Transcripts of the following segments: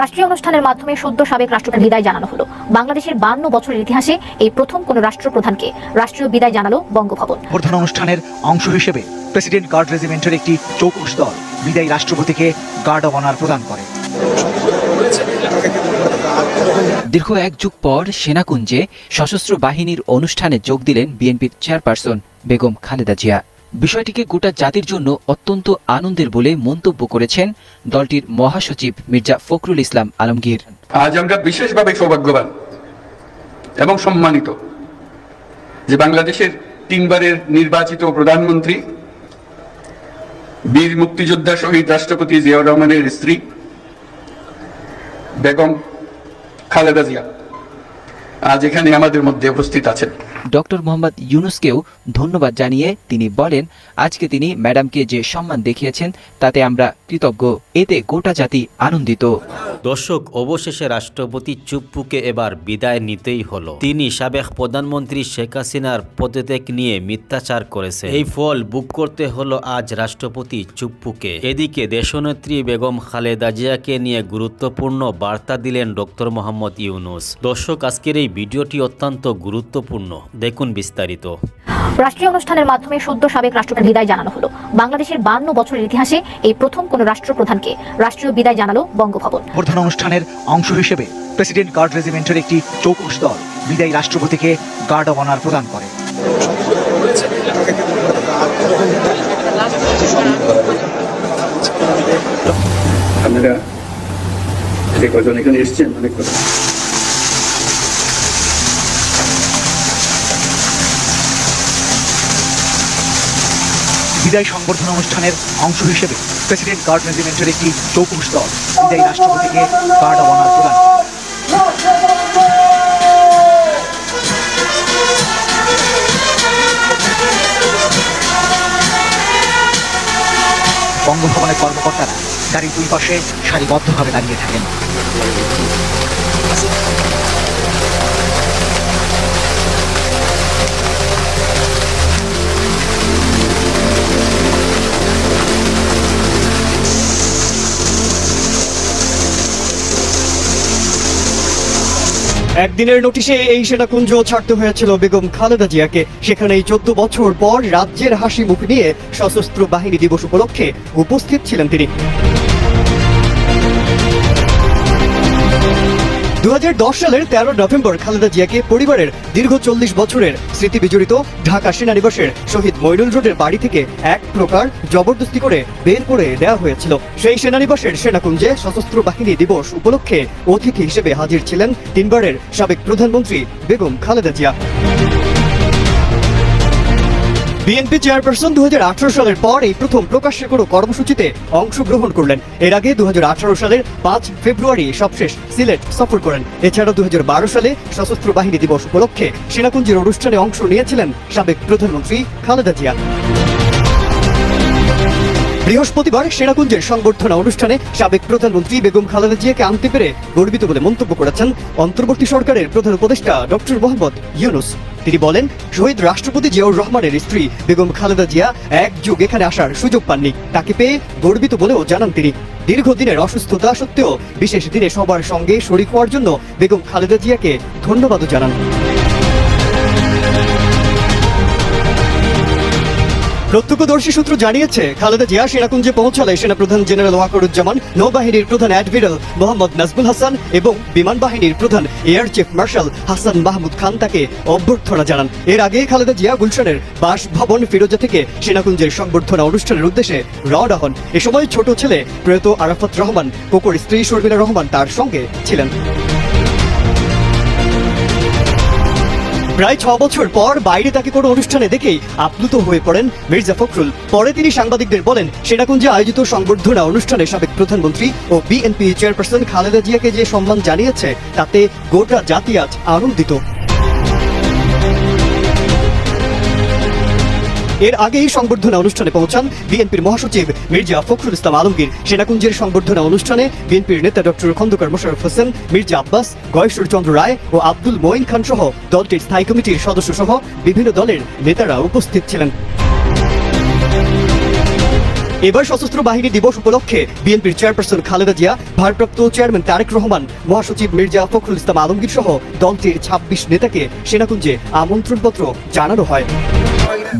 রাষ্ট্রীয় অনুষ্ঠানের মাধ্যমে সদ্য সাবেক রাষ্ট্রপতি বিদায় জানানো হলো। বাংলাদেশের বান্ন বছরের ইতিহাসে এই প্রথম কোন রাষ্ট্রপ্রধানকে রাষ্ট্রীয় বিদায় জানালো বঙ্গভবন। অভ্যর্থনা অনুষ্ঠানের অংশ হিসেবে প্রেসিডেন্ট গার্ড রেজিমেন্টের একটি চৌকস দল বিদায়ী রাষ্ট্রপতিকে গার্ড অব অনার প্রদান করে। দীর্ঘ এক যুগ পর সেনাকুঞ্জে সশস্ত্র বাহিনীর অনুষ্ঠানে যোগ দিলেন বিএনপির চেয়ারপারসন বেগম খালেদা জিয়া। বিষয়টিকে গোটা জাতির জন্য অত্যন্ত আনন্দের বলে মন্তব্য করেছেন দলটির মহাসচিব মির্জা ফখরুল ইসলাম আলমগীর। আজ আমরা বিশেষভাবে সৌভাগ্যবান এবং সম্মানিত যে বাংলাদেশের তিনবারের নির্বাচিত প্রধানমন্ত্রী, বীর মুক্তিযোদ্ধা শহীদ রাষ্ট্রপতি জিয়াউর রহমানের স্ত্রী, বেগম খালেদা জিয়া, আজ এখানে আমাদের মধ্যে উপস্থিত আছেন। ডক্টর মোহাম্মদ ইউনুসকেও ধন্যবাদ জানিয়ে তিনি বলেন, আজকে তিনি ম্যাডামকে যে সম্মান দেখিয়েছেন, তাতে আমরা কৃতজ্ঞ। এতে গোটা জাতি আনন্দিত। দর্শক, অবশেষে রাষ্ট্রপতি চুপ্পুকে এবার বিদায় নিতেই হলো। তিনি সাবেক প্রধানমন্ত্রী শেখ হাসিনার পদত্যাগ নিয়ে মিথ্যাচার করেছে এই ফল বুক করতে হলো আজ রাষ্ট্রপতি চুপ্পুকে। এদিকে দেশনেত্রী বেগম খালেদা জিয়াকে নিয়ে গুরুত্বপূর্ণ বার্তা দিলেন ডক্টর মোহাম্মদ ইউনুস। দর্শক, আজকের এই ভিডিওটি অত্যন্ত গুরুত্বপূর্ণ। দেখুন বিস্তারিত। রাষ্ট্রীয় অনুষ্ঠানের মাধ্যমে সদ্য সাবেক রাষ্ট্রপতি বিদায় জানানো হলো। বাংলাদেশের বান্ন বছরের ইতিহাসে এই প্রথম কোন রাষ্ট্রপ্রধানকে রাষ্ট্রীয় বিদায় জানালো বঙ্গভবন। অভ্যর্থনা অনুষ্ঠানের অংশ হিসেবে প্রেসিডেন্ট গার্ড রেজিমেন্টের একটি চৌকস দল বিদায়ী রাষ্ট্রপতিকে গার্ড অব অনার প্রদান করে। আপনারা যে কজন এখানে এসছেন অনেক কথা। বিদায় সংবর্ধনা অনুষ্ঠানের অংশ হিসেবে প্রেসিডেন্ট গার্ড রেজিমেন্টের একটি চৌকস দল বিদায়ী রাষ্ট্রপতিকে গার্ড অব অনার প্রদান বঙ্গভবনের কর্মকর্তারা গাড়ির দুই পাশে সারিবদ্ধভাবে দাঁড়িয়ে থাকেন। একদিনের নোটিশে এই সেনাকুঞ্জ ছাড়তে হয়েছিল বেগম খালেদা জিয়াকে। সেখানেই চোদ্দ বছর পর রাজ্যের হাসি মুখ নিয়ে সশস্ত্র বাহিনী দিবস উপলক্ষে উপস্থিত ছিলেন তিনি। দু হাজার দশ সালের তেরো নভেম্বর খালেদা জিয়াকে পরিবারের দীর্ঘ চল্লিশ বছরের স্মৃতি বিজড়িত ঢাকা সেনানিবাসের শহীদ মইনুল রোডের বাড়ি থেকে এক প্রকার জবরদস্তি করে বের করে দেওয়া হয়েছিল। সেই সেনানিবাসের সেনাকুঞ্জে সশস্ত্র বাহিনী দিবস উপলক্ষে অতিথি হিসেবে হাজির ছিলেন তিনবারের সাবেক প্রধানমন্ত্রী বেগম খালেদা জিয়া। বিএনপি চেয়ারপারসন দু হাজার আঠারো সালের পর এই প্রথম প্রকাশ্যে কোনো কর্মসূচিতে অংশগ্রহণ করলেন। এর আগে দু সালের পাঁচ ফেব্রুয়ারি সবশেষ সিলেট সফর করেন। এছাড়াও দু সালে সশস্ত্র বাহিনী দিবস উপলক্ষে সেনাকুঞ্জের অনুষ্ঠানে অংশ নিয়েছিলেন সাবেক প্রধানমন্ত্রী খালেদা জিয়া। বৃহস্পতিবার সেনাকুঞ্জের সংবর্ধনা অনুষ্ঠানে সাবেক প্রধানমন্ত্রী বেগম খালেদা জিয়াকে আনতে পেরে গর্বিত বলে মন্তব্য করেছেন অন্তর্বর্তী সরকারের প্রধান উপদেষ্টা ডক্টর মোহাম্মদ ইউনুস। তিনি বলেন, শহীদ রাষ্ট্রপতি জিয়াউর রহমানের স্ত্রী বেগম খালেদা জিয়া এক যুগ এখানে আসার সুযোগ পাননি। তাকে পেয়ে গর্বিত বলেও জানান তিনি। দীর্ঘদিনের অসুস্থতা সত্ত্বেও বিশেষ দিনে সবার সঙ্গে শরিক হওয়ার জন্য বেগম খালেদা জিয়াকে ধন্যবাদও জানান। প্রত্যক্ষদর্শী সূত্র জানিয়েছে, খালেদা জিয়া সেনাকুঞ্জে পৌঁছালে সেনাপ্রধান জেনারেল ওয়াকরুজ্জামান, নৌবাহিনীর প্রধান অ্যাডমিরাল মোহাম্মদ নাজমুল হাসান এবং বিমান বাহিনীর প্রধান air chief marshal Hasan Mahmud Khan তাকে অভ্যর্থনা জানান। এর আগে খালেদা জিয়া গুলশানের বাসভবন ফিরোজা থেকে সেনাকুঞ্জের সংবর্ধনা অনুষ্ঠানের উদ্দেশ্যে রওনা হন। এ সময় ছোট ছেলে প্রয়াত আরাফাত রহমান, কোকর স্ত্রী শর্মিলা রহমান তার সঙ্গে ছিলেন। প্রায় ছ বছর পর বাইরে তাকে কোনো অনুষ্ঠানে দেখে আপ্লুত হয়ে পড়েন মির্জা ফখরুল। পরে তিনি সাংবাদিকদের বলেন, সেনাকুঞ্জে আয়োজিত সংবর্ধনা অনুষ্ঠানে সাবেক প্রধানমন্ত্রী ও বিএনপি চেয়ারপারসন খালেদা জিয়াকে যে সম্মান জানিয়েছে, তাতে গোটা জাতি আজ আনন্দিত। এর আগেই সংবর্ধনা অনুষ্ঠানে পৌঁছান বিএনপির মহাসচিব মির্জা ফখরুল ইসলাম আলমগীর। সেনাকুঞ্জের সংবর্ধনা অনুষ্ঠানে বিএনপির নেতা ডক্টর খন্দকার মোশারফ হোসেন, মির্জা আব্বাস, গয়েশ্বর চন্দ্র রায় ও আব্দুল মঈন খান সহ দলটির স্থায়ী কমিটির সদস্য সহ বিভিন্ন দলের নেতারা উপস্থিত ছিলেন। এবার সশস্ত্র বাহিনী দিবস উপলক্ষে বিএনপির চেয়ারপারসন খালেদা জিয়া, ভারপ্রাপ্ত চেয়ারম্যান তারেক রহমান, মহাসচিব মির্জা ফখরুল ইসলাম আলমগীর সহ দলটির ছাব্বিশ নেতাকে সেনাকুঞ্জে আমন্ত্রণপত্র জানানো হয়।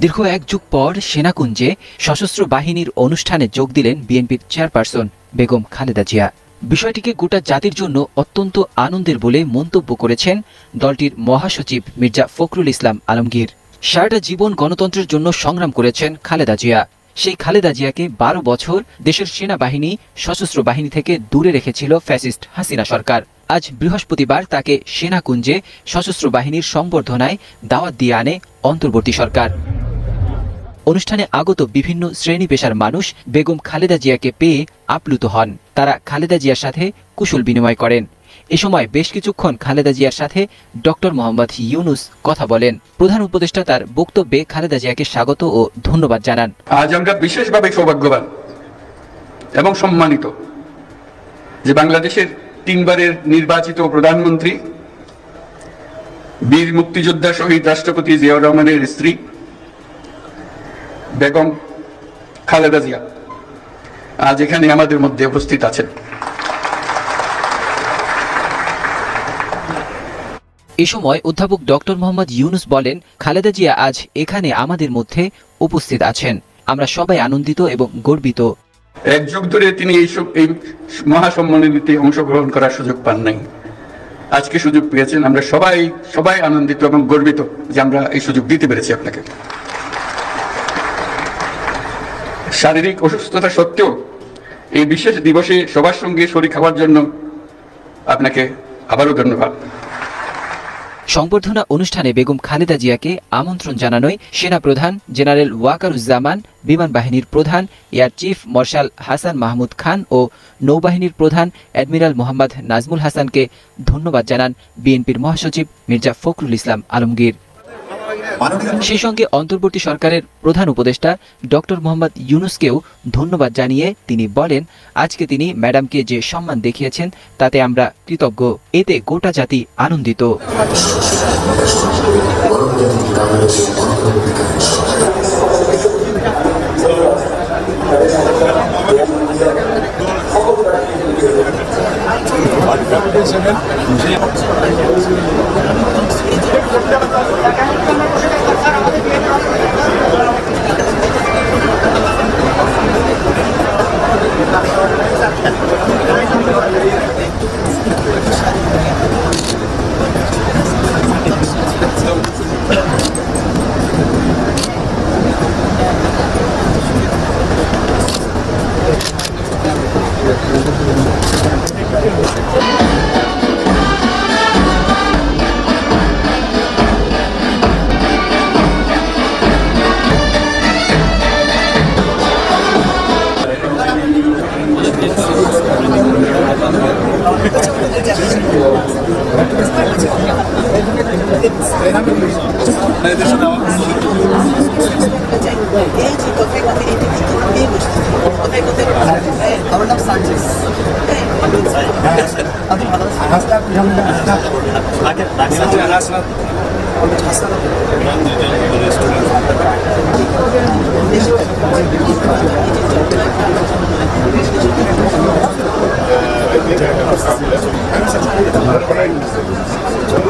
দীর্ঘ এক যুগ পর সেনাকুঞ্জে সশস্ত্র বাহিনীর অনুষ্ঠানে যোগ দিলেন বিএনপির চেয়ারপারসন বেগম খালেদা জিয়া। বিষয়টিকে গোটা জাতির জন্য অত্যন্ত আনন্দের বলে মন্তব্য করেছেন দলটির মহাসচিব মির্জা ফখরুল ইসলাম আলমগীর। সারাটা জীবন গণতন্ত্রের জন্য সংগ্রাম করেছেন খালেদা জিয়া। সেই খালেদা জিয়াকে বারো বছর দেশের সেনাবাহিনী, সশস্ত্র বাহিনী থেকে দূরে রেখেছিল ফ্যাসিস্ট হাসিনা সরকার। আজ বৃহস্পতিবার তাকে সেনাকুঞ্জে সশস্ত্র বাহিনীর সংবর্ধনায় দাওয়াত দিয়ে আনে অন্তর্বর্তী সরকার। অনুষ্ঠানে আগত বিভিন্ন শ্রেণি পেশার মানুষ বেগম খালেদা জিয়াকে পেয়ে আপ্লুত হন। তারা খালেদা জিয়ার সাথে কুশল বিনিময় করেন। এ সময় বেশ কিছুক্ষণ খালেদা জিয়ার সাথে ডক্টর মোহাম্মদ ইউনুস কথা বলেন। প্রধান উপদেষ্টা তার বক্তব্যে খালেদা জিয়াকে স্বাগত ও ধন্যবাদ জানান। আজ আমরা বিশেষভাবে সৌভাগ্যবান এবং সম্মানিত যে বাংলাদেশের তিনবারের নির্বাচিত প্রধানমন্ত্রী, বীর মুক্তিযোদ্ধা শহীদ রাষ্ট্রপতি জিয়াউর রহমানের স্ত্রী, বেগম খালেদা জিয়া। আজ এখানে আমাদের মধ্যে উপস্থিত আছেন। এ সময় অধ্যাপক ডক্টর মোহাম্মদ ইউনুস বলেন, খালেদা জিয়া আজ এখানে আমাদের মধ্যে উপস্থিত আছেন। আমরা সবাই আনন্দিত এবং গর্বিত। এক যুগ ধরে তিনি এই সব- এই মহাসম্মেলনীতে অংশগ্রহণ করার সুযোগ পান নাই। আজকে সুযোগ পেয়েছেন। আমরা সবাই সবাই আনন্দিত এবং গর্বিত যে আমরা এই সুযোগ দিতে পেরেছি আপনাকে। শারীরিক অসুস্থতা সত্ত্বেও এই বিশেষ দিবসে সবার সঙ্গে শরীর খাওয়ার জন্য আপনাকে আবারও ধন্যবাদ। সংবর্ধনা অনুষ্ঠানে বেগম খালেদা জিয়াকে আমন্ত্রণ জানানোয় সেনাপ্রধান জেনারেল ওয়াকারুজ্জামান, বিমান বাহিনীর প্রধান, air chief marshal Hasan Mahmud Khan ও নৌবাহিনীর প্রধান অ্যাডমিরাল মোহাম্মদ নাজমুল হাসানকে ধন্যবাদ জানান বিএনপির মহাসচিব মির্জা ফখরুল ইসলাম আলমগীর। সেই সঙ্গে অন্তর্বর্তী সরকারের প্রধান উপদেষ্টা ডক্টর মোহাম্মদ ইউনুসকেও ধন্যবাদ জানিয়ে তিনি বলেন, আজকে তিনি ম্যাডামকে যে সম্মান দেখিয়েছেন, তাতে আমরা কৃতজ্ঞ। এতে গোটা জাতি আনন্দিত।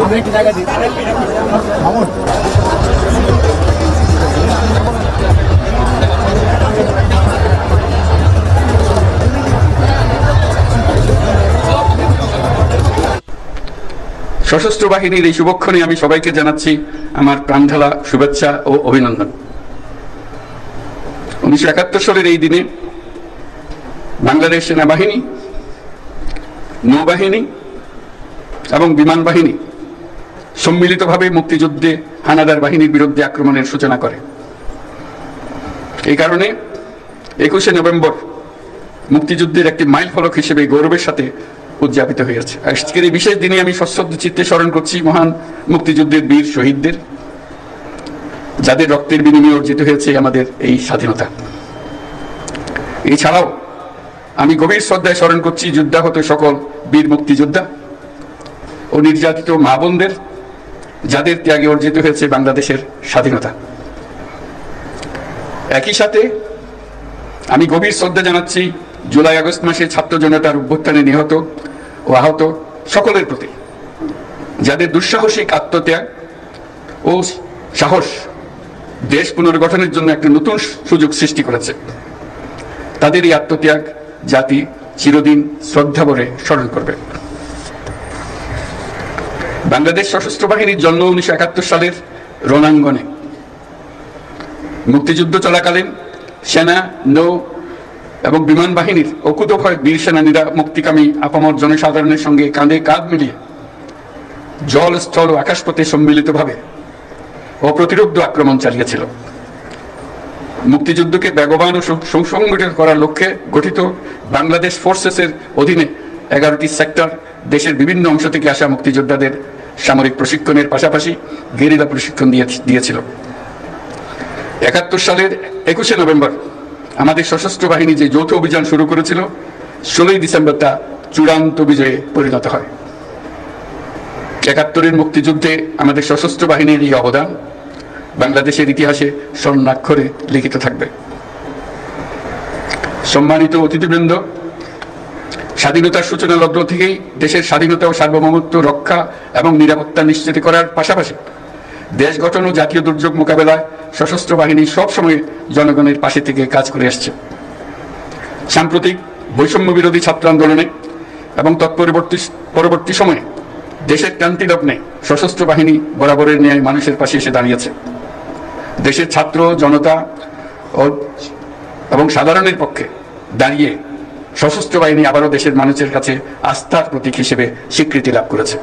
Obrigado. সশস্ত্র বাহিনীর এই শুভক্ষণে আমি সবাইকে জানাচ্ছি আমার প্রাণঢালা শুভেচ্ছা ও অভিনন্দন। উনিশশো একাত্তর সালের এই দিনে বাংলাদেশ সেনাবাহিনী, নৌবাহিনী এবং বিমান বাহিনী সম্মিলিতভাবে মুক্তিযুদ্ধে হানাদার বাহিনীর বিরুদ্ধে আক্রমণের সূচনা করে। এই কারণে একুশে নভেম্বর মুক্তিযুদ্ধের একটি মাইল ফলক হিসেবে গৌরবের সাথে উদযাপিত হয়েছে। আজকের এই বিশেষ দিনে আমি সশ্রদ্ধ চিত্তে স্মরণ করছি মহান মুক্তিযুদ্ধের বীর শহীদদের, যাদের রক্তের বিনিময়ে অর্জিত হয়েছে আমাদের এই স্বাধীনতা। এছাড়াও আমি গভীর শ্রদ্ধায় স্মরণ করছি যুদ্ধাহত সকল বীর মুক্তিযোদ্ধা ও নির্যাতিত মা বোনদের, যাদের ত্যাগে অর্জিত হয়েছে বাংলাদেশের স্বাধীনতা। একই সাথে আমি গভীর শ্রদ্ধা জানাচ্ছি জুলাই আগস্ট মাসে ছাত্র জনতার অভ্যুত্থানে নিহত ও আহত সকলের প্রতি। যাদের দুঃসাহসিক আত্মত্যাগ ও সাহস দেশ পুনর্গঠনের জন্য একটা নতুন সুযোগ সৃষ্টি করেছে, তাদের এই আত্মত্যাগ জাতি চিরদিন শ্রদ্ধা ভরে স্মরণ করবে। বাংলাদেশ সশস্ত্র বাহিনীর জন্ম উনিশশো একাত্তর সালের রণাঙ্গনে। মুক্তিযুদ্ধ চলাকালীন সেনা নৌ এবং বিমান বাহিনীর অকুতভয় বীর সেনানীরা মুক্তিকামী আপামর জনসাধারণের সঙ্গে কাঁধে কাঁধ মিলিয়ে জল, স্থল ও আকাশপথে সম্মিলিতভাবে অপ্রতিরোধ্য আক্রমণ চালিয়েছিল। মুক্তিযুদ্ধকে বেগবান ও সুসংগঠিত করার লক্ষ্যে গঠিত বাংলাদেশ ফোর্সেসের অধীনে এগারোটি সেক্টর দেশের বিভিন্ন অংশ থেকে আসা মুক্তিযোদ্ধাদের সামরিক প্রশিক্ষণের পাশাপাশি গেরিলা প্রশিক্ষণ দিয়ে দিয়েছিল। একাত্তর সালের একুশে নভেম্বর আমাদের সশস্ত্র বাহিনী যে যৌথ অভিযান শুরু করেছিল, ষোলোই ডিসেম্বর তা চূড়ান্ত বিজয়ে পরিণত হয়। একাত্তরের মুক্তিযুদ্ধে আমাদের সশস্ত্র বাহিনীর এই অবদান বাংলাদেশের ইতিহাসে স্বর্ণাক্ষরে লিখিত থাকবে। সম্মানিত অতিথিবৃন্দ, স্বাধীনতার সূচনা লগ্ন থেকেই দেশের স্বাধীনতা ও সার্বভৌমত্ব রক্ষা এবং নিরাপত্তা নিশ্চিত করার পাশাপাশি দেশ গঠন ও জাতীয় দুর্যোগ মোকাবেলায় সশস্ত্র বাহিনী সবসময় জনগণের পাশে থেকে কাজ করে আসছে। সাম্প্রতিক বৈষম্য বিরোধী ছাত্র আন্দোলনে এবং তৎপরবর্তী পরবর্তী সময়ে দেশের ক্রান্তি লগ্নে সশস্ত্র বাহিনী বরাবরের ন্যায় মানুষের পাশে এসে দাঁড়িয়েছে। দেশের ছাত্র, জনতা ও এবং সাধারণের পক্ষে দাঁড়িয়ে সশস্ত্র বাহিনী আবারও দেশের মানুষের কাছে আস্থার প্রতীক হিসেবে স্বীকৃতি লাভ করেছে।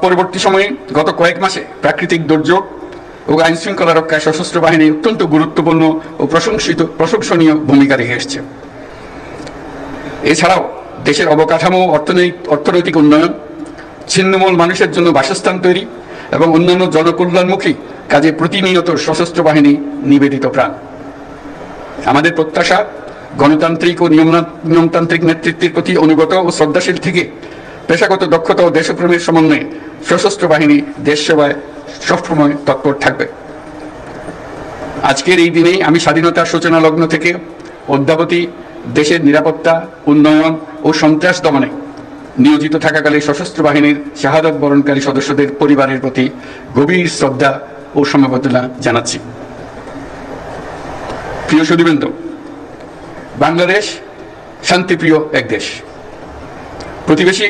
তৎপরবর্তী সময়ে গত কয়েক মাসে প্রাকৃতিক দুর্যোগ ও আইন শৃঙ্খলা রক্ষায় সশস্ত্র বাহিনী অত্যন্ত গুরুত্বপূর্ণ ও প্রশংসিত, প্রশংসনীয় ভূমিকা রেখে এসছে। এছাড়াও দেশের অবকাঠামো, অর্থনৈতিক অর্থনৈতিক উন্নয়ন, ছিন্নমূল মানুষের জন্য বাসস্থান তৈরি এবং অন্যান্য জনকল্যাণমুখী কাজে প্রতিনিয়ত সশস্ত্র বাহিনী নিবেদিত প্রাণ। আমাদের প্রত্যাশা, গণতান্ত্রিক ও নিয়মতান্ত্রিক নেতৃত্বের প্রতি অনুগত ও শ্রদ্ধাশীল থেকে পেশাগত দক্ষতা ও দেশপ্রেমের সমন্বয়ে সশস্ত্র বাহিনী দেশ সেবায় সবসময় তৎপর থাকবে। আজকের এই দিনেই আমি স্বাধীনতার সূচনা লগ্ন থেকে অদ্যাবধি দেশের নিরাপত্তা, উন্নয়ন ও সন্ত্রাস দমনে নিয়োজিত থাকাকালে সশস্ত্র বাহিনীর শাহাদত বরণকারী সদস্যদের পরিবারের প্রতি গভীর শ্রদ্ধা ও সমবেদনা জানাচ্ছি। প্রিয় সুদীবৃন্দ বাংলাদেশ শান্তিপ্রিয় এক দেশ। প্রতিবেশী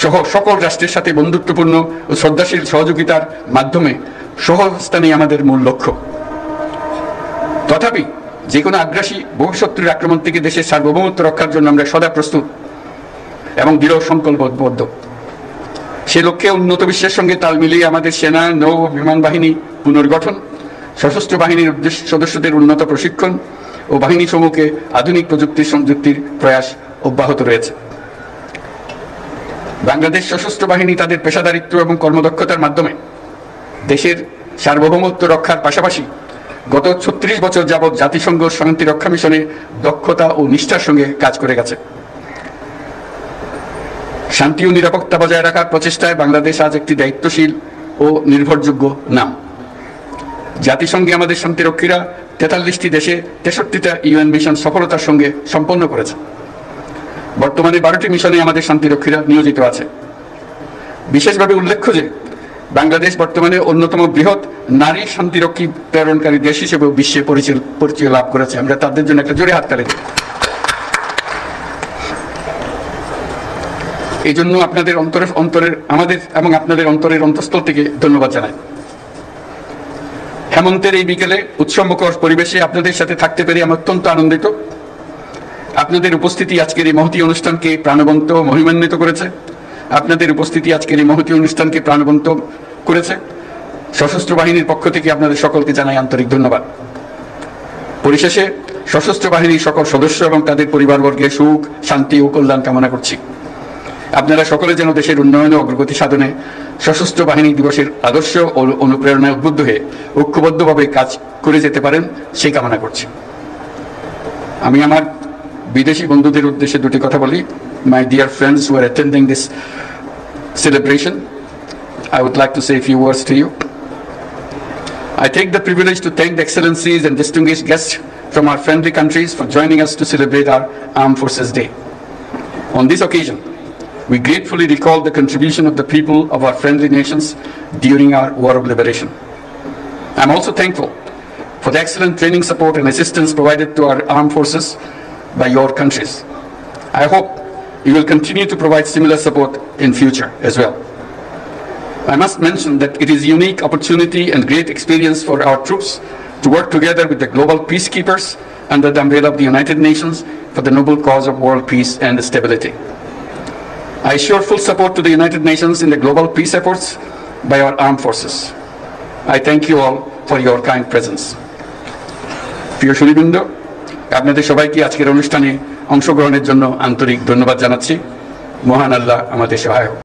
সহ সকল রাষ্ট্রের সাথে বন্ধুত্বপূর্ণ ও শ্রদ্ধাশীল সহযোগিতার মাধ্যমে সহস্থানে আমাদের মূল লক্ষ্য। তথাপি যে কোনো আগ্রাসী বহুশত্রুর আক্রমণ থেকে দেশের সার্বভৌমত্ব রক্ষার জন্য আমরা সদা প্রস্তুত এবং দৃঢ় সংকল্পবদ্ধ সে লক্ষ্যে উন্নত বিশ্বের সঙ্গে তাল মিলিয়ে আমাদের সেনা, নৌ, বিমান বাহিনী পুনর্গঠন, সশস্ত্র বাহিনীর সদস্যদের উন্নত প্রশিক্ষণ ও বাহিনী সমূহকে আধুনিক প্রযুক্তির সংযুক্তির প্রয়াস অব্যাহত রয়েছে। বাংলাদেশ সশস্ত্র বাহিনী তাদের পেশাদারিত্ব এবং কর্মদক্ষতার মাধ্যমে দেশের সার্বভৌমত্ব রক্ষার পাশাপাশি গত ছত্রিশ বছর যাবৎ জাতিসংঘ শান্তি রক্ষা মিশনে দক্ষতা ও নিষ্ঠার সঙ্গে কাজ করে গেছে। শান্তি ও নিরাপত্তা বজায় রাখার প্রচেষ্টায় বাংলাদেশ আজ একটি দায়িত্বশীল ও নির্ভরযোগ্য নাম। জাতিসংঘে আমাদের শান্তিরক্ষীরা তেতাল্লিশটি দেশে তেষট্টিটা ইউএন মিশন সফলতার সঙ্গে সম্পন্ন করেছে। বর্তমানে বারোটি মিশনে আমাদের শান্তিরক্ষীরা নিয়োজিত আছে। বিশেষভাবে উল্লেখ্য যে, বাংলাদেশ বর্তমানে অন্যতম বৃহৎ নারী শান্তিরক্ষী প্রেরণকারী দেশ হিসেবে বিশ্বে পরিচয় লাভ করেছে। আমরা তাদের জন্য একটা জোরে হাততালি দিই। এই জন্য আপনাদের অন্তরের অন্তরের, আমাদের এবং আপনাদের অন্তরের অন্তঃস্থল থেকে ধন্যবাদ জানাই। হেমন্তের এই বিকেলে উৎসবমুখর পরিবেশে আপনাদের সাথে থাকতে পেরে আমি অত্যন্ত আনন্দিত। আপনাদের উপস্থিতি আজকের এই মহতি অনুষ্ঠানকে প্রাণবন্ত মহিমান্বিত করেছে। আপনাদের উপস্থিতি আজকের এই মহতি অনুষ্ঠানকে প্রাণবন্ত করেছে। সশস্ত্র বাহিনীর পক্ষ থেকে আপনাদের সকলকে জানাই আন্তরিক ধন্যবাদ। পরিশেষে, সশস্ত্র বাহিনীর সকল সদস্য এবং তাদের পরিবারবর্গের সুখ, শান্তি ও কল্যাণ কামনা করছি। আপনারা সকলে যেন দেশের উন্নয়ন অগ্রগতি সাধনে সশস্ত্র বাহিনী দিবসের আদর্শ ও অনুপ্রেরণায় উদ্বুদ্ধ হয়ে ঐক্যবদ্ধভাবে কাজ করে যেতে পারেন সেই কামনা করছি। আমি আমার বিদেশি বন্ধুদের উদ্দেশ্যে দুটি কথা বলি my dear friends who are attending this celebration I would like to say few words to you I take the privilege to thank the excellencies and distinguished guests from our friendly countries for joining us to celebrate our Armed Forces Day. On this occasion, we gratefully recall the contribution of the people of our friendly nations during our War of Liberation. I'm also thankful for the excellent training support and assistance provided to our armed forces by your countries. I hope you will continue to provide similar support in future as well. I must mention that it is a unique opportunity and great experience for our troops to work together with the global peacekeepers under the umbrella of the United Nations for the noble cause of world peace and stability. I assure full support to the United Nations in the global peace efforts by our armed forces. I thank you all for your kind presence. Piyush আপনাদের সবাইকে আজকের অনুষ্ঠানে অংশগ্রহণের জন্য আন্তরিক ধন্যবাদ জানাচ্ছি। মহান আল্লাহ আমাদের সহায়ক।